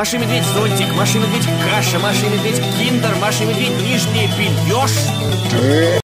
Маша и медведь зонтик, Маша и медведь каша, Маша и медведь киндер, Маша и медведь нижнее белье. Э,